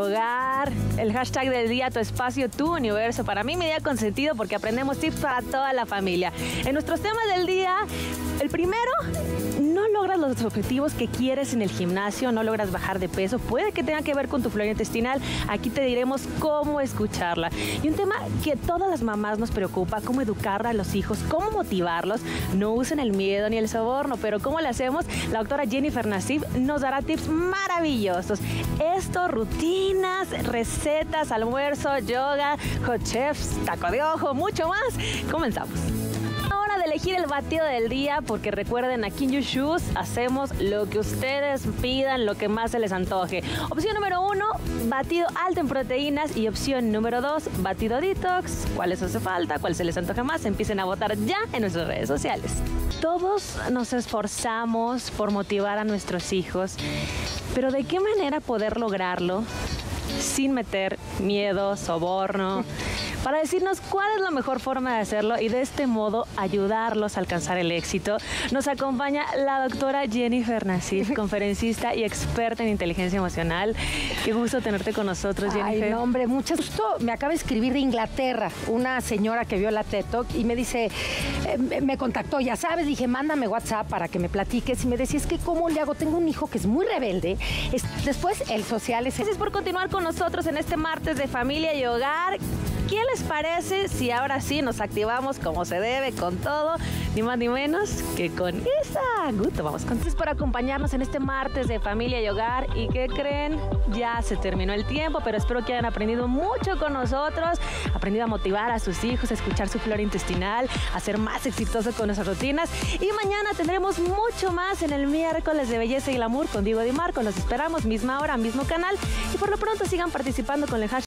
Hogar, el hashtag del día, tu espacio, tu universo. Para mí, mi día consentido porque aprendemos tips para toda la familia. En nuestros temas del día, el primero, no logras los objetivos que quieres en el gimnasio, no logras bajar de peso, puede que tenga que ver con tu flora intestinal. Aquí te diremos cómo escucharla. Y un tema que todas las mamás nos preocupa, cómo educar a los hijos, cómo motivarlos. No usen el miedo ni el soborno, pero ¿cómo lo hacemos? La doctora Jennifer Nassif nos dará tips maravillosos. Esto, rutina recetas, almuerzo, yoga, hot chefs, taco de ojo, mucho más. Comenzamos Hora de elegir el batido del día porque recuerden aquí en You Shoes hacemos lo que ustedes pidan, lo que más se les antoje. Opción número uno, batido alto en proteínas y opción número dos, batido detox. ¿Cuáles hace falta? ¿Cuál se les antoja más? Empiecen a votar ya en nuestras redes sociales. Todos nos esforzamos por motivar a nuestros hijos, pero ¿de qué manera poder lograrlo? Sin meter miedo, soborno, para decirnos cuál es la mejor forma de hacerlo y de este modo ayudarlos a alcanzar el éxito. Nos acompaña la doctora Jennifer Nassif, conferencista y experta en inteligencia emocional. Qué gusto tenerte con nosotros, Jennifer. Ay, no, hombre, mucho gusto. Me acaba de escribir de Inglaterra una señora que vio la TED Talk y me dice, eh, me contactó, ya sabes, dije, mándame WhatsApp para que me platiques y me decía, es que cómo le hago, tengo un hijo que es muy rebelde. después el social es... Gracias por continuar con nosotros en este martes de familia y hogar. ¿Qué les parece si ahora sí nos activamos como se debe con todo, ni más ni menos que con esa? Gusto, vamos con por acompañarnos en este martes de familia y hogar. ¿Y qué creen? Ya se terminó el tiempo, pero espero que hayan aprendido mucho con nosotros, aprendido a motivar a sus hijos, a escuchar su flora intestinal, a ser más exitosos con nuestras rutinas. Y mañana tendremos mucho más en el miércoles de Belleza y Glamour con Diego Di Marco. Los esperamos, misma hora, mismo canal. Y por lo pronto sigan participando con el hashtag